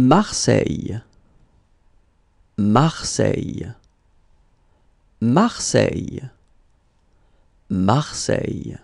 Marseille, Marseille, Marseille, Marseille.